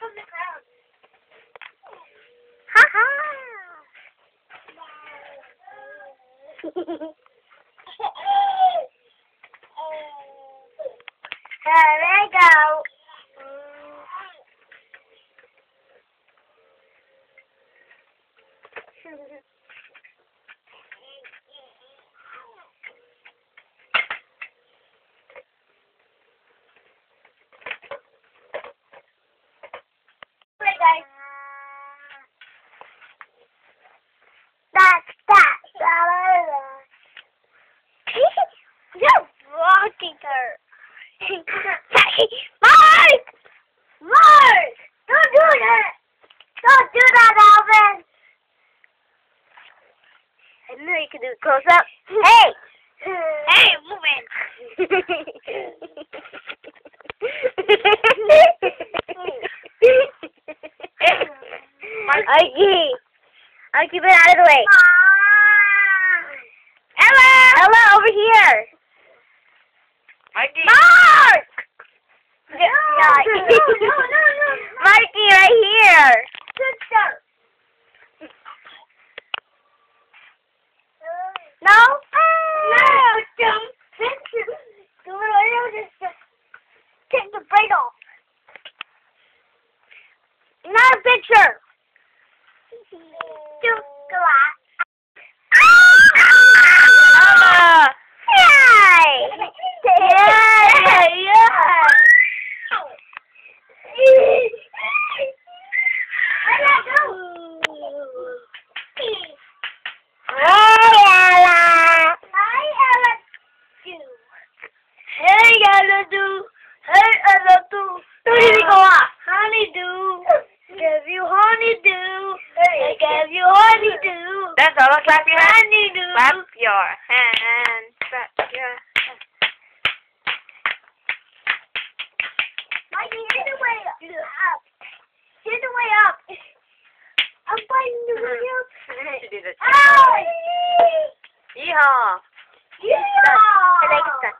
Here I go. Mm. her. Mark! Mark! Don't do that! Don't do that, Alvin! I knew you could do close up. Hey! Hey, move it! Mikey! I'll keep it out of the way. Ella! Ella, over here! Mikey. Mark! No, no, no, no. Marky, right here. No? No, dumb picture. The little arrow just just take the braid off. Another picture. Don't go out. Ella. Yay! Yeah, yeah. Hey, Ella. Hey, Ella do. Hey, Ella do. Tuloy Honeydew. Give you honeydew. Give you honeydew. That's all. Clap your hands. Clap your hands. Clap your hands. Mikey, the way up. Here's the way up. I'm finding the way up. You do this. Yeehaw. And I get stuck.